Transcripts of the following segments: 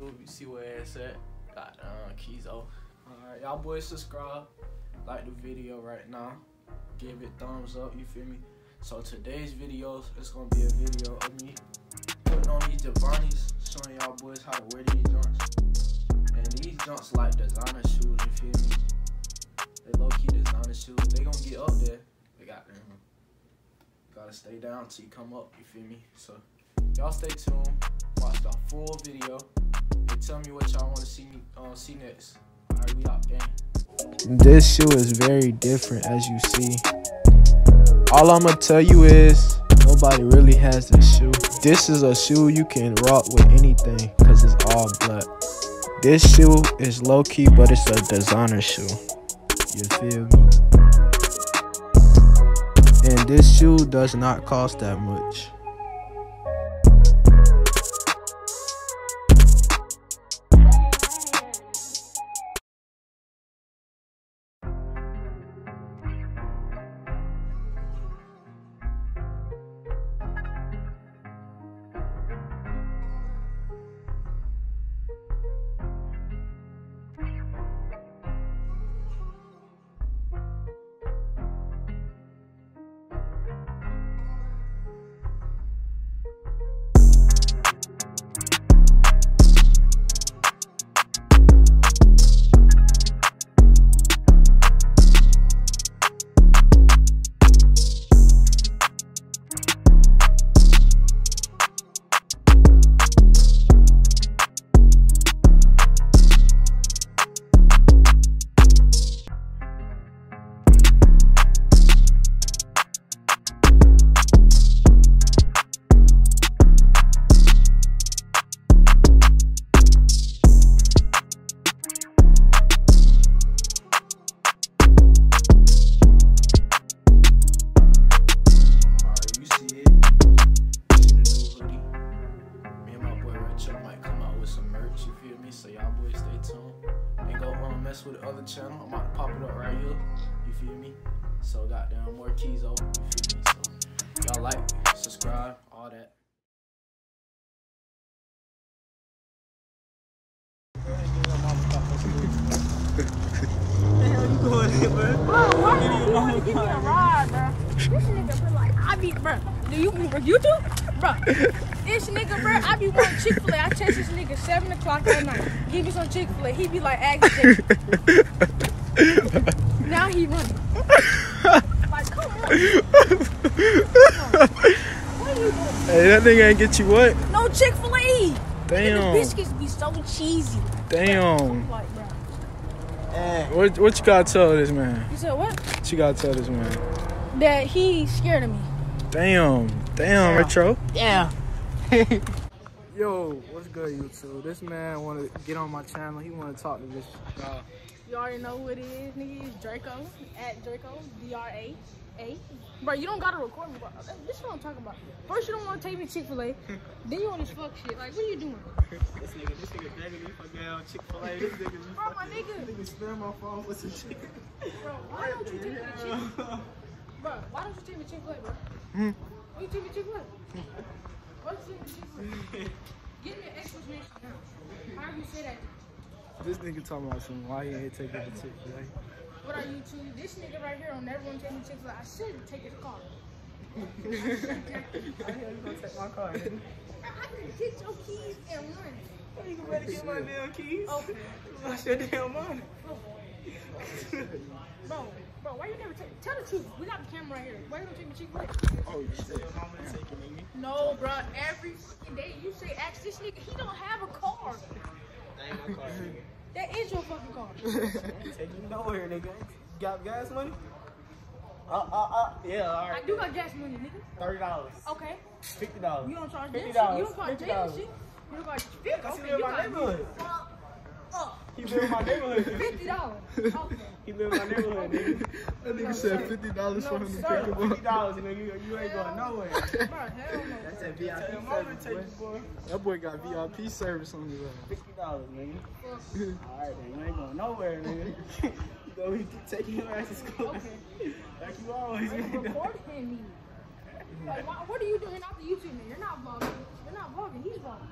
You see where it's at. Got uh, off. Alright, y'all boys subscribe. Like the video right now. Give it thumbs up, you feel me? So today's video is gonna be a video of me putting on these Giovanni's, showing y'all boys how to wear these joints. And these joints like designer shoes, you feel me? They low key designer shoes. They gonna get up there. They got them. Gotta stay down till you come up, you feel me? So y'all stay tuned. Watch the full video. Tell me what y'all wanna see me uh, see next. Alright, we out gang. This shoe is very different as you see. All I'm gonna tell you is nobody really has this shoe. This is a shoe you can rock with anything because it's all black. This shoe is low key, but it's a designer shoe. You feel me? And this shoe does not cost that much. Channel. I'm about to pop it up right here. You feel me? So goddamn more keys over, you feel me? So y'all like, subscribe, all that. Give me a ride, bro? This nigga like, I bro. Do you bro? This nigga, bro, I be wanting Chick Fil A. I text this nigga seven o'clock at night. Give me some Chick Fil A. He be like, ask Now he running. Like, come on. What are you doing? Hey, that nigga ain't get you what? No Chick Fil A. Damn. The biscuits be so cheesy. Damn. Like. Eh. What, what you gotta tell this man? You said what? What you gotta tell this man? That he scared of me. Damn. Damn, Retro. Yeah. Yo, what's good, YouTube? This man want to get on my channel. He want to talk to this y'all. You already know who it is, nigga. It's Draco. At Draco. D-R-A. A. Bro, you don't gotta record me, bro. This is what I'm talking about. First, you don't want to take me Chick-fil-A. then you want this fuck shit. Like, what are you doing? This nigga, this nigga begging me for damn Chick-fil-A. This nigga be Bro, my nigga. nigga spam my phone for some chicken. Bro, why don't you take me to Chick-fil-A? Bro, why don't you take me to Chick-fil-A, bro? Hmm. Why you take me to Chick-fil-A? Why don't you take me to Chick-fil-A? Give me an explanation now. How do you say that? This nigga talking about some why he ain't taking the chick today. What are you two? This nigga right here will never want to take me to Chick-fil-A. I should take his car. Why the hell you gonna take my car, nigga? I can get your keys and run. You can better get my damn keys. Okay. Lost your damn money. Bro, bro, why you never take? Tell the truth. We got the camera right here. Why you don't take me Chick-fil-A? Oh shit. Mama taking nigga. No, bro. Every fucking day you say, ask this nigga. He don't have a car. That ain't my car, nigga. That is your fucking car. Take you nowhere, nigga. You got gas money? Uh, uh, uh. Yeah, all right. I do got gas money, nigga. Thirty dollars. Okay. Fifty dollars. You don't charge Fifty that shit. You don't charge fifty dollars? shit. You don't charge Yeah, fifty. cause he Okay, live you in my got neighborhood. He live in my neighborhood. fifty dollars. Okay. He live in my neighborhood, nigga. That nigga No, said fifty dollars No, for him to sir. pick him Fifty up. dollars, nigga. You, you ain't going nowhere. Bro, hell no. That's a VIP service, take you, boy. That boy got VIP service on his ass. Fifty dollars, nigga. Alright, then you ain't going nowhere, nigga. you go be taking your ass to school. Okay. Like you always I'm recording me. Like, why, what are you doing out the YouTube man? You're not vlogging. You're not vlogging. He's vlogging.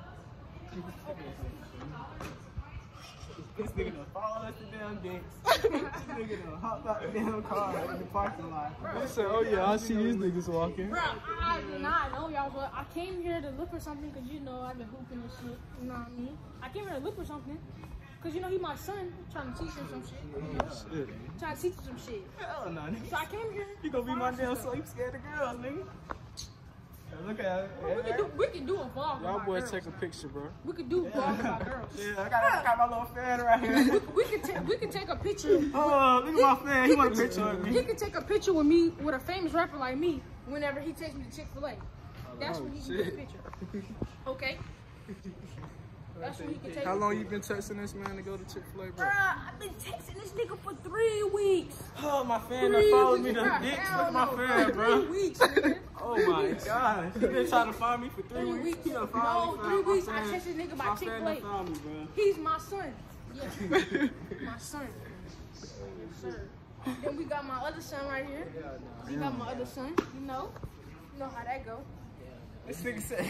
This nigga done followed us to damn dicks. this nigga done hopped out the damn car in the parking lot. He said, oh yeah, I see these niggas walking. Bro, I, I did not know y'all, but I came here to look for something because you know I've been hooping and shit. You know what I mean? I came here to look for something because you know he my son, trying to teach him some shit. Oh, shit. Trying to teach him some shit. Hell no, nigga. So I came here. You gonna be my damn so you scared of girls, nigga. Yeah, Look at it. We could do, we could do a vlog Y'all boys girls. take a picture, bro. We could do a vlog about girls. Yeah, I got, I got my little fan right here. we could take we could take a picture. Oh, look at my fan. He want a picture of me. He me. could take a picture with me with a famous rapper like me whenever he takes me to Chick Fil A. That's when he can take a picture. Oh, okay. That's when he can take. How long you been texting this man to go to Chick-fil-A, bro? Bruh, I've been texting this nigga for three weeks. Oh, my fan Three done followed me weeks, to bruh. dicks. Look at my fan, bro. Three weeks, nigga. Oh my god. He been trying to find me for three, Three weeks. weeks. No, me. three weeks. I fan- texted nigga My by Chick Fil A. found me, bro. He's my son. Yeah. my son. Yes, sir. Then we got my other son right here. We got my other son. You know. You know how that go. This nigga said,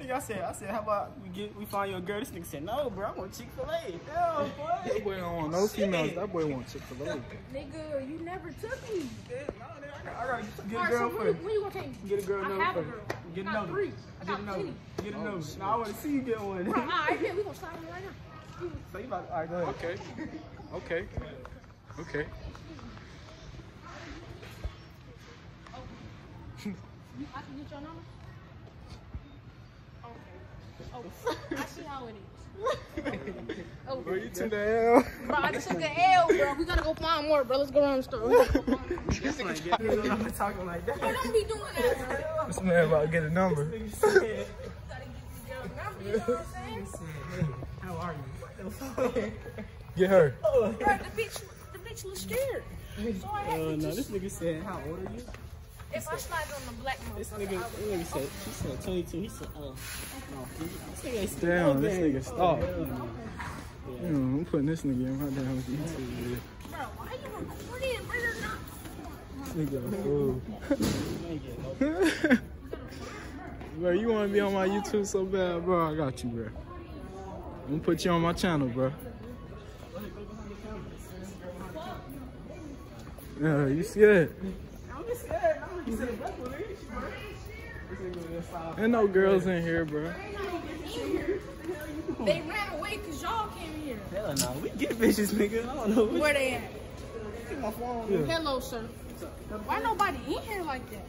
nigga, I said, I said, how about we get, we find you a girl? This nigga said, no, bro, I want Chick Fil A. Damn, That boy. boy don't want no females. That boy want Chick-fil-A. Nigga, you never took me. No, nigga, I got, I got get a Alright, girl so when, first. when you gonna take me? Get a girl I number have a girl. Get I a got number. three. I got a number. plenty. Get a Oh, number. shit. Now I want to see you get one. Bro, alright, yeah, we gonna slide right now. so you about to, all right, go ahead. Okay. Okay. Okay. You, I can get your number? Okay. Oh, I see how it is. Oh, Bro, you took the L. bro, I just took the L, bro. We gotta go find more, bro. Let's go around the store. We gotta go find more. This nigga get you know, I'm talking like that. Bro, don't be doing that, bro. This man about to get a number. Nigga said, Gotta get the girl number, you know what I'm saying? how are you? What the fuck? Get her. Bro, the bitch, the bitch was scared. So I had Oh to uh, no, just, this nigga said, how old are you? If I slide on the black This nigga, I this nigga said, she said 22. He said, oh, no. This nigga ain't Damn, this stupid. nigga stop. hell no. Mm, I'm putting this nigga in my damn YouTube video. Bro, why you recording? Bro, you're not. This nigga a fool. You ain't getting no bro, you want to be on my YouTube so bad, bro? I got you, bro. I'm gonna put you on my channel, bro. Yeah, you scared? Ain't no girls in here, bro. They ran away because y'all came here. Hell no, we get bitches, nigga. I don't know. Where they at? My phone. Yeah. Hello, sir. Why nobody in here like that?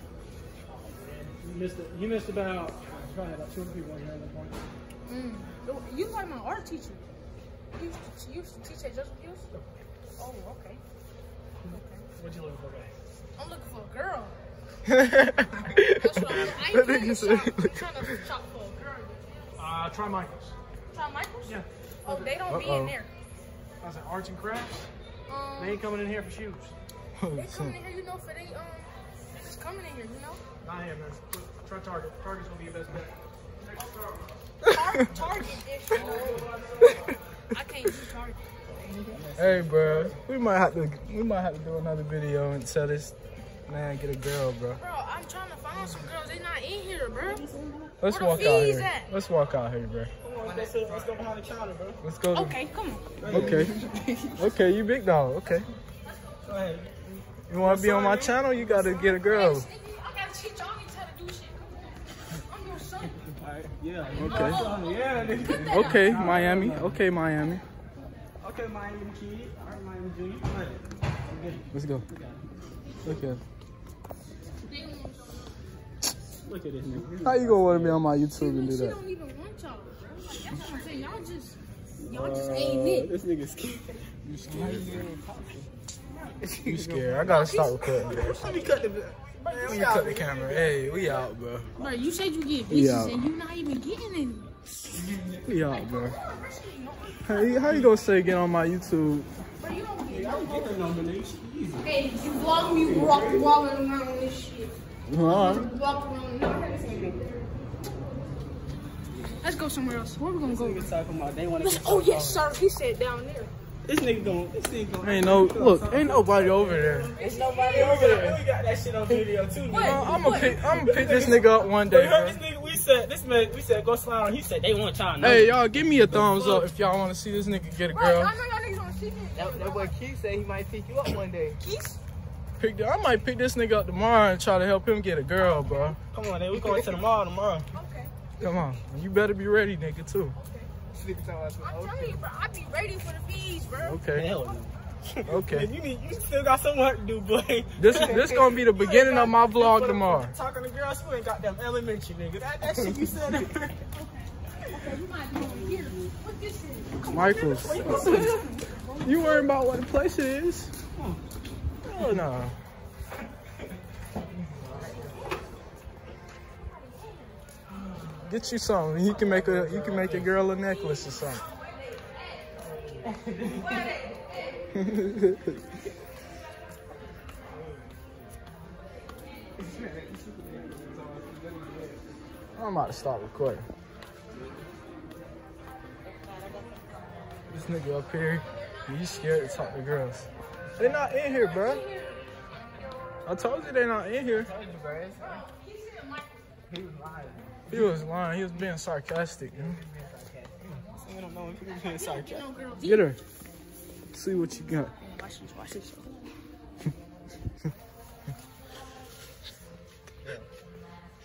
You missed, it. you missed about probably about 200 people in here at that point. Mm. You like my art teacher. You used to, you used to teach at Joseph Hughes? Oh, okay. Okay. What'd you look for, guys? I'm looking for a girl. That's what I'm doing. I That ain't trying nigga to said shop. he I'm trying to shop for a girl. Uh, try Michaels. Try Michaels? Yeah. Oh, they don't be Uh-oh. in there. I was like, arts and crafts. Um, They ain't coming in here for shoes. Oh, they coming in here, you know, for they, um, they just coming in here, you know? Not him, man. Try Target. Target's gonna be your best bet. Tar- Target ish, you know? I can't do Target. Hey, bro, we might have to we might have to do another video and tell this man get a girl, bro. Bro, I'm trying to find some girls. They not in here, bro. Let's Where the walk out here. at? Let's walk out here, bro. Let's go, let's go behind the counter, bro. Let's go. To, Okay, come on. okay. Okay, you big dog. Okay. Go ahead. You want to be on my channel? You gotta get a girl. I gotta teach y'all niggas how to do shit. Come on. I'm your son. Yeah. Okay. Oh, yeah, nigga. Okay, Miami. Okay, Miami. Okay, Miami kid. Alright, Miami junior. Alright. Let's go. Look at. Look at this nigga. How you gonna want to be on my YouTube and do She that? don't even want y'all, bro. That's what I'm saying. Y'all just, y'all just ain't uh, it. This nigga scared. You scared? I gotta stop recording. bro. Let me cut the. Let me cut the camera. Hey, we out, bro. Bro, you said you get Yeah. bitches and you not even getting any. We out, bro. Hey, how you gonna say get on my YouTube? Bro, you don't get I don't get her number, nigga. She easy. Hey, you vlog me walk, walking around this shit. Alright. Walk around. No, Let's go somewhere else. Where we gonna go? Nigga talking about they want to. Let's- Oh yes, sir. He said down there. This nigga going. This nigga going. Ain't no look. Ain't nobody over there. There's nobody over there. We got that shit on video too, What? nigga. I'm gonna pick. I'm gonna pick this nigga up one day, you heard bro. this nigga? We said this man. We said go slide on. He said they want y'all. Hey, y'all, give me a thumbs up if y'all want to see this nigga get a Bro, y'all girl. know y'all niggas gonna see me. That, that boy Keith said he might pick you up one day. Keys? Pick the, I might pick this nigga up tomorrow and try to help him get a girl, bro. Come on, then we going to the mall tomorrow. Okay. Come on, you better be ready, nigga, too. This nigga talking about I'm telling you, bro, I be ready for the fees, bro. Okay, Hell no. okay. You need, you still got some work to do, boy. This this gonna be the beginning of my vlog tomorrow. Talking to girls who ain't got them elementary nigga. That, that shit you said. Okay, Okay, you might be over here. What this is? Michaels, you worrying about what the place is? Oh no. Get you something. You can make a you can make a girl a necklace or something. I'm about to start recording. This nigga up here, he's scared to talk to girls. They not in here, bro. I told you they're not in here. He was lying. He was lying. He was being sarcastic. man. I don't know if he was being sarcastic. Get her. See what you got. Watch this, watch this.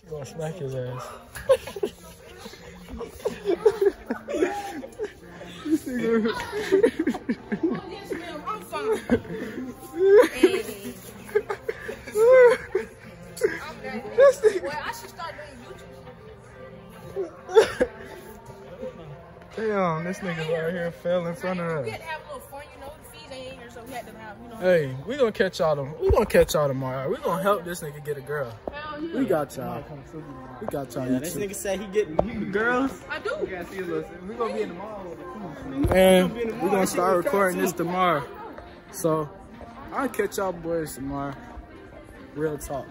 You gonna smack his ass. this nigga. Yes, I'm fine. Hey. I'm that This nigga. Well, I should start doing YouTube. Damn, this nigga right here fell in front of We us. had to have a little fun, you know. The fees ain't here, so we had to have, you know. Hey, we gonna catch y'all them. We gonna catch y'all tomorrow. We gonna help this nigga get a girl. Hell yeah. We got y'all. We got y'all. Yeah, this YouTube. nigga said he getting he, girls. I do. We gotta see his little. We gonna be in the mall. And we're gonna start recording this tomorrow. So I'll catch y'all boys tomorrow. Real talk.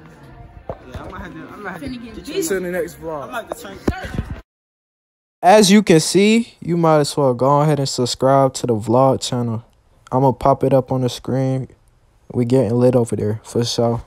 Yeah, I might have to. I might have to Finna get get you. See you in the next I vlog. might to turn. As you can see, you might as well go ahead and subscribe to the vlog channel. I'm gonna pop it up on the screen. We getting lit over there for sure.